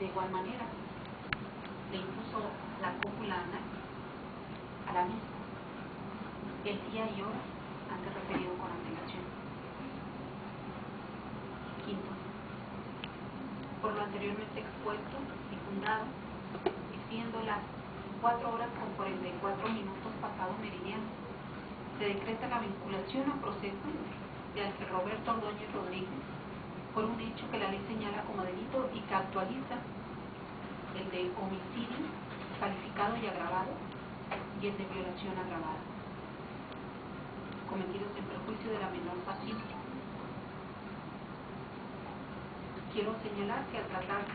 de igual manera le impuso la cópula anal a la misma el día y hora antes referido con antelación. Quinto, por lo anteriormente expuesto y fundado, siendo las 4 horas con 44 minutos pasado meridiano, se decreta la vinculación a proceso de Ángel Roberto Ordóñez Rodríguez por un hecho que la ley señala como actualiza el de homicidio calificado y agravado y el de violación agravada, cometidos en perjuicio de la menor pasiva. Quiero señalar que al tratar